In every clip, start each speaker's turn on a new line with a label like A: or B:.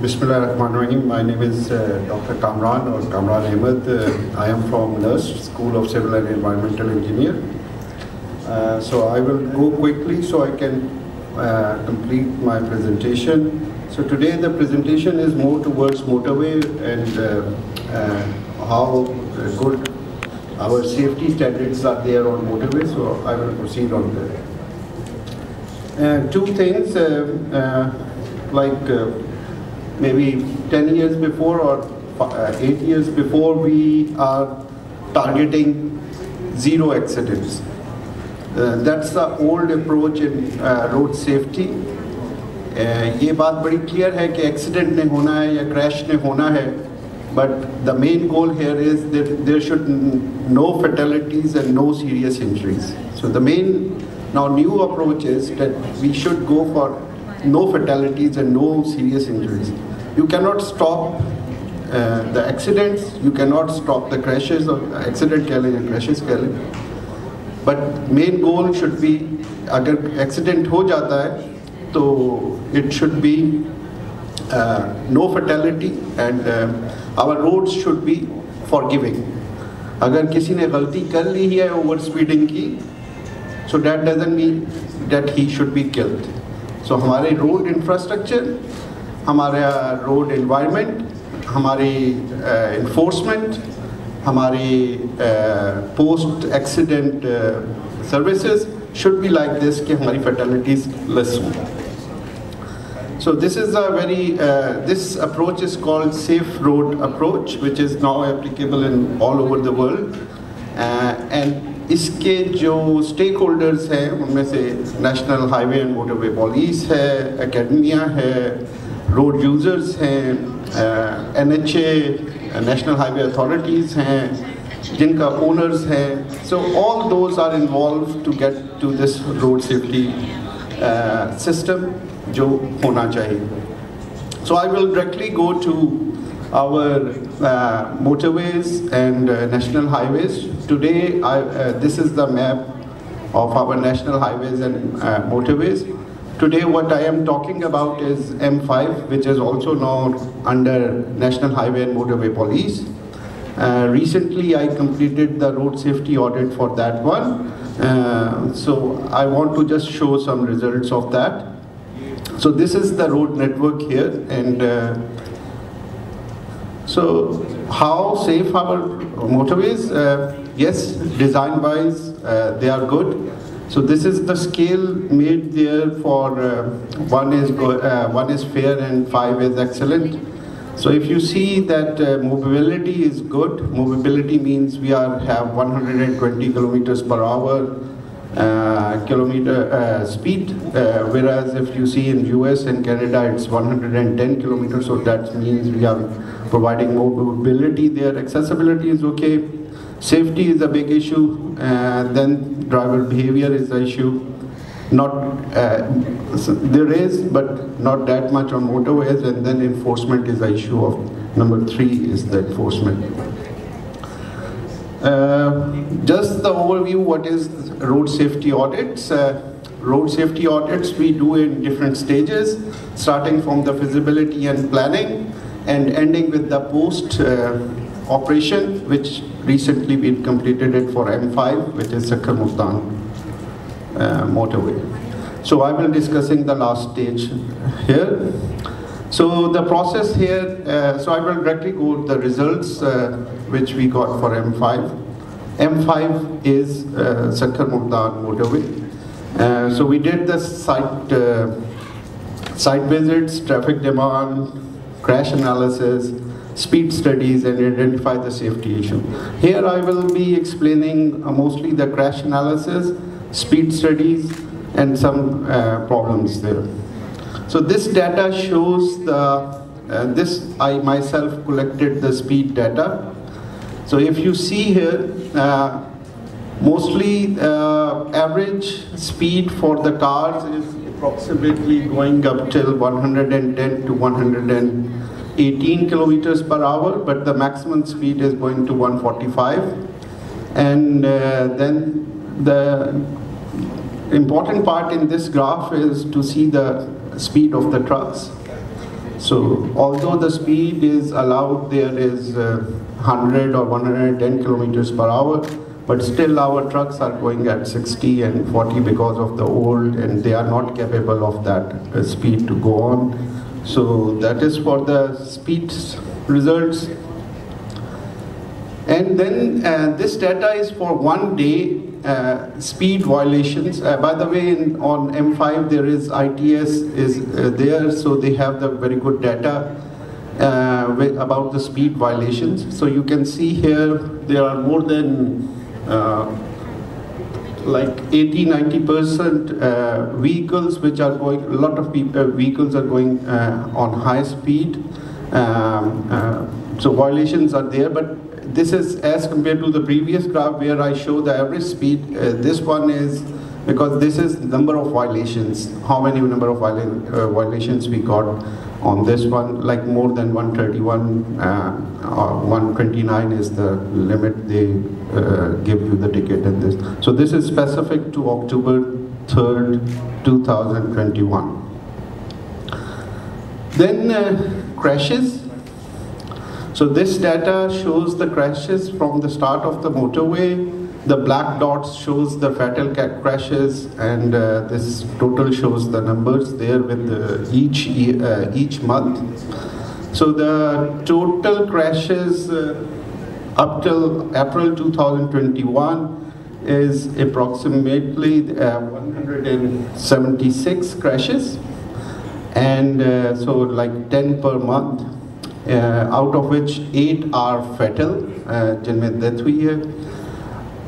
A: Bismillahirrahmanirrahim. My name is uh, Dr. Kamran or Kamran Ahmed. Uh, I am from NUST, School of Civil and Environmental Engineer. Uh, so I will go quickly so I can uh, complete my presentation. So today the presentation is more towards motorway and uh, uh, how good our safety standards are there on motorway. So I will proceed on that. Two things, uh, like maybe 10 years before or uh, 8 years before, we are targeting zero accidents. Uh, that's the old approach in uh, road safety. Uh, ये बात बड़ी clear है कि accident नहीं होना है या crash नहीं होना है but the main goal here is that there should n- no fatalities and no serious injuries. So the main now new approach is that we should go for no fatalities and no serious injuries. You cannot stop the accident you can't stop the crashes accident crashes killing but main goal should be اگر accident ہو جاتا ہے تو it should be no fatality and our road should be for going اگر کسی نے غلطی کر لی ہے اوور اسپیڈنگ کی so that doesn't mean that he should be killed so ہمارے روڈ انفراسٹرکچر ہمارا روڈ انوائرمنٹ ہماری انفورسمنٹ ہماری post accident services should be like this کہ ہماری فیٹیلٹیز لیس ہوں۔ So this is a very this approach is call safe road approach which is now applicable in all over the world and اس کے جو stakeholders ہیں، ان میں سے national highway and motorway police ہے اکیڈمیاں ہے روڈ یوزرز ہیں N H A national highway authorities ہیں جن کا اونرز ہیں so all those are involve to get to this road safety system جو ہونا چاہیے. So I will directly go to our motorways and national highways today this is the map of our national highways and motorways Today, what I am talking about is M5, which is also known under National Highway and Motorway Police. Uh, recently, I completed the road safety audit for that one. Uh, so I want to just show some results of that. So this is the road network here, and uh, so how safe our motorways? Uh, yes, design-wise, uh, they are good. So this is the scale made there for uh, one is go, uh, one is fair and five is excellent. So if you see that uh, mobility is good, mobility means we are have 120 kilometers per hour uh, kilometer uh, speed, uh, whereas if you see in US and Canada it's 110 kilometers, so that means we are providing mobility there. Accessibility is okay. Safety is a big issue. Uh, then driver behavior is the issue. Not uh, there is, but not that much on motorways. And then enforcement is the issue of number three is the enforcement. Uh, just the overview, what is road safety audits? Uh, road safety audits we do in different stages, starting from the feasibility and planning and ending with the post uh, operation, which recently we completed it for M5, which is Sukkur Multan uh, motorway. So I will discussing the last stage here. So the process here, uh, so I will directly go the results uh, which we got for M5. M5 is uh, Sukkur Multan motorway. Uh, so we did the site uh, site visits, traffic demand, crash analysis, speed studies, and identify the safety issue. Here I will be explaining uh, mostly the crash analysis, speed studies, and some uh, problems there. So this data shows the, uh, this I myself collected the speed data. So if you see here, uh, mostly uh, average speed for the cars is approximately going up till 110 to 118 kilometers per hour, but the maximum speed is going to 145. And uh, then the important part in this graph is to see the speed of the trucks. So although the speed is allowed there is uh, 100 or 110 kilometers per hour, but still our trucks are going at 60 and 40 because of the old and they are not capable of that uh, speed to go on. So that is for the speed results. And then uh, this data is for one day uh, speed violations. Uh, by the way, in, on M5 there is ITS is uh, there, so they have the very good data uh, with, about the speed violations. So you can see here there are more than like 80 90 percent uh, vehicles which are going a lot of people vehicles are going on high speed um, so violations are there but this is as compared to the previous graph where I show the average speed. Uh, this one is because this is number of violations, how many number of viola uh, violations we got on this one, like more than 131 uh, or 129 is the limit they uh, give you the ticket in this. So this is specific to October 3rd, 2021. Then uh, crashes, so this data shows the crashes from the start of the motorway. The black dots shows the fatal crashes and uh, this total shows the numbers there with the, each, uh, each month. So the total crashes uh, up till April 2021 is approximately uh, 176 crashes and uh, so like 10 per month out of which eight are fatal جن میں death ہوئی ہے.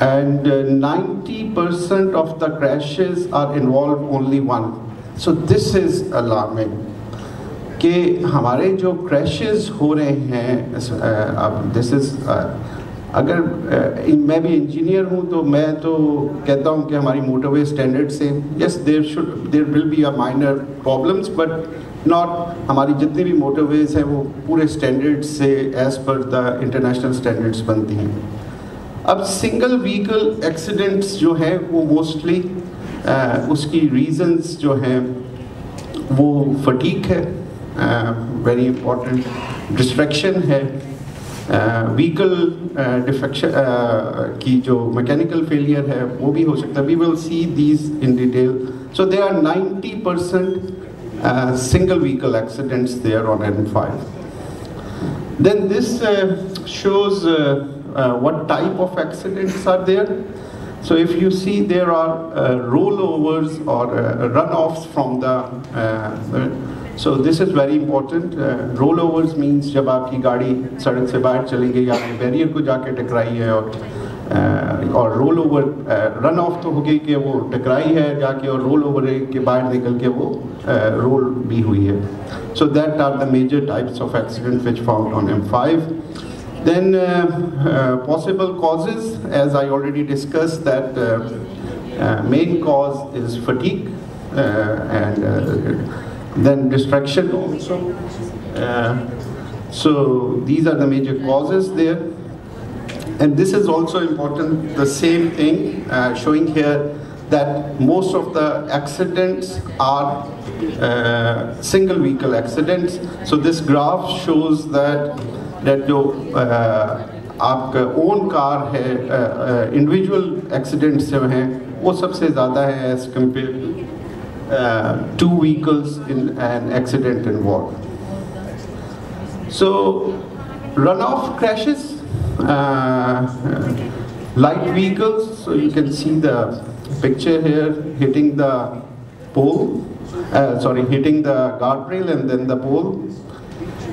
A: And ninety percent of the crashes are involve only one so this is alarming کہ ہمارے جو crashes ہو رہے ہیں دس uh, از uh, اگر uh, میں بھی انجینئر ہوں تو میں تو کہتا ہوں کہ ہماری موٹر وے اسٹینڈرڈ سے yes there should there will be a minor problems but not ہماری جتنی بھی موٹر ویز ہیں وہ پورے اسٹینڈرڈ سے as per the international standards بنتی ہیں۔ اب سنگل ویکل ایکسیڈنٹس جو ہیں وہ موسٹلی اس کی ریزنز جو ہیں وہ فٹیک ہے ویری امپورٹنٹ ڈسٹریکشن ہے۔ ویکل ڈیفیکشن کی جو میکینیکل فیلئر ہے وہ بھی ہو سکتا ہے۔ We will see these in detail so they are ninety percent Uh, single vehicle accidents there on M5. Then this uh, shows uh, uh, what type of accidents are there. So if you see there are rollovers or runoffs from the So this is very important. Rollovers means जब आपकी गाड़ी सड़क से बाहर चली गई आपने barrier को जाके टकराई है और اور رول اوور رن آف تو ہو گئی کہ وہ ٹکرائی ہے، جا کے اور رول اوور کے باہر نکل کے وہ رول بھی ہوئی ہے۔ So that are the major types of accident which found on M five then possible causes as I already discuss that main cause is fatigue and then distraction so these are the major causes there and this is also important, the same thing, uh, showing here that most of the accidents are uh, single vehicle accidents. So this graph shows that that जो uh, आपका own car है uh, individual accidents जो हैं वो सबसे ज़्यादा है as compared to uh, two vehicles in an accident involved. So runoff crashes uh, uh, light vehicles. So you can see the picture here hitting the pole, uh, sorry, hitting the guardrail and then the pole.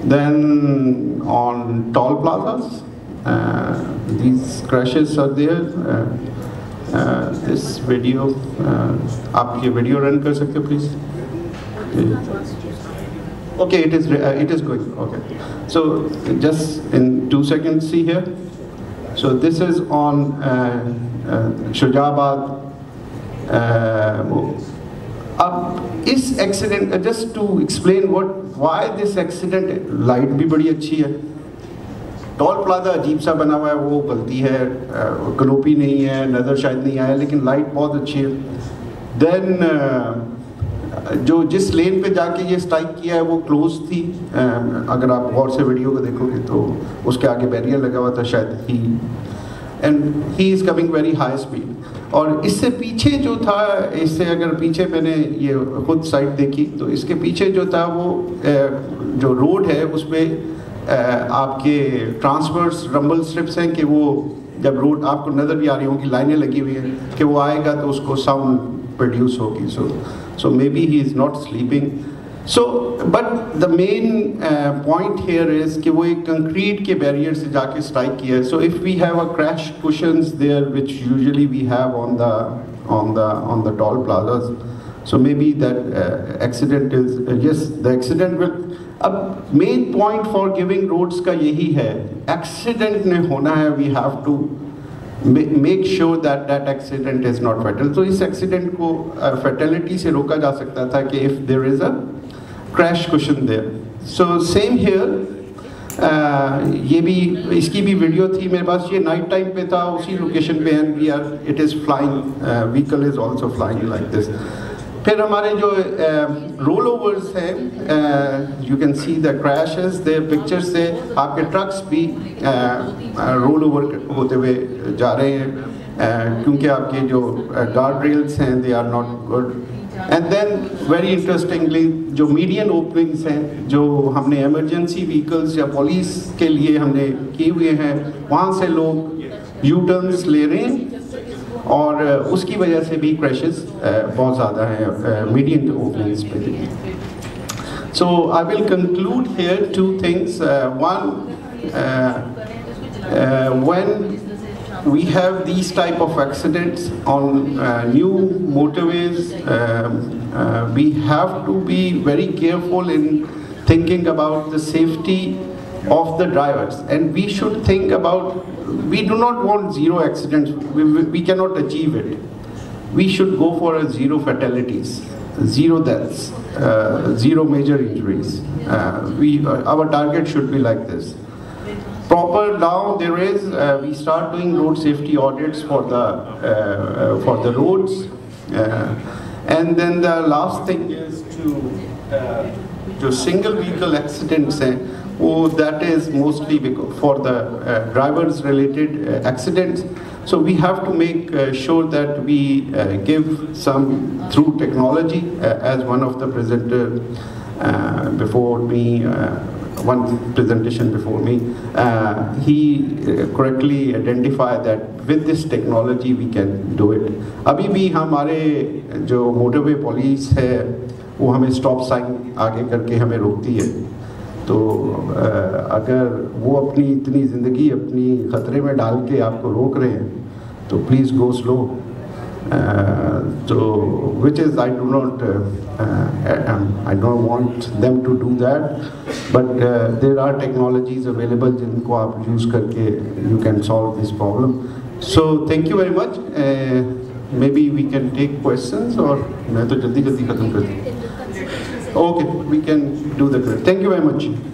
A: Then on toll plazas, uh, these crashes are there. Uh, uh this video, uh, aapke video run kar sakte please? Okay, it is, uh, it is going, okay. So just in two seconds, see here. So this is on uh, uh Shujabad. Uh, uh, is accident, uh, just to explain what, why this accident, light bhi badi achhi hai. Toll plaza ajeeb sa bana hua hai, wo galti hai, canopy nahi hai, nazar shayad nahi aaya, lekin light bahut achhi hai. Then, uh, جو جس لین پہ جا کے یہ strike کیا ہے وہ close تھی اگر آپ غور سے ویڈیو کو دیکھو گے تو اس کے آگے بیریئر لگا ہوا تھا، شاید ہی and he is coming very high speed اور اس سے پیچھے جو تھا، اس سے اگر پیچھے میں نے یہ خود سائٹ دیکھی، تو اس کے پیچھے جو تھا وہ جو روڈ ہے، اس پہ آپ کے ٹرانسفرس رمبل سٹرپس ہیں کہ وہ جب روڈ آپ کو نظر بھی آ رہی ہوں کہ لائنیں لگی ہوئی ہیں کہ وہ آئے گا تو اس کو ساؤنڈ پروڈیوس ہوگی so so may be he is not sleeping so but the main point here is کہ وہ ایک کنکریٹ کے بیریئر سے جا کے اسٹرائک کیا ہے so if we have a crash cushions there which usually we have on the on the on the toll plazas so may be that accident is yes the accident will اب main point for going roads کا یہی ہے accident نے ہونا ہے we have to make sure that that accident is not fatal تو اس accident کو فیٹیلٹی سے روکا جا سکتا تھا کہ if there is a crash cushion there so same here یہ بھی، اس کی بھی ویڈیو تھی میرے پاس، یہ نائٹ ٹائم پہ تھا، اسی لوکیشن پہ and we are it is flying vehicle is also flying like this پھر ہمارے جو rollovers ہیں you can see the crashes they picture سے آپ کے ٹرکس بھی رول اوور ہوتے ہوئے جا رہے ہیں کیونکہ آپ کے جو گارڈ ریلز ہیں they are not good and then very interestingly جو میڈین اوپننگس ہیں جو ہم نے ایمرجنسی vehicles یا پولیس کے لیے ہم نے کیے ہوئے ہیں وہاں سے لوگ یوٹرنز لے رہے ہیں और उसकी वजह से भी क्रैशेस बहुत ज़्यादा हैं मीडियम ओपनिंग्स पे सो I will conclude here two things one when we have these type of accidents on uh, new motorways um, uh, we have to be very careful in thinking about the safety of the drivers. And we should think about we do not want zero accidents. We, we cannot achieve it. We should go for a zero fatalities zero deaths uh, zero major injuries. Uh, we uh, our target should be like this. Proper now there is uh, we start doing road safety audits for the uh, uh, for the roads. And then the last thing is to to single vehicle accidents that is mostly for the driver so we have to make sure that we go some through technology as one of the present he correctly identify technology we can do it ابھی بھی ہمارے جو motorway police ہے وہ ہمیں stop sign آگے کر کے ہمیں روکتی ہے تو اگر وہ اپنی اتنی زندگی اپنی خطرے میں ڈال کے آپ کو روک رہے ہیں، تو پلیز گو سلو تو which is I do not I don't want them to do that but there are technologies available جن کو آپ یوز کر کے you can solve this problem so thank you very much may be we can take questions اور میں تو جلدی جلدی ختم کر دوں۔ Okay, we can do the credit. Thank you very much.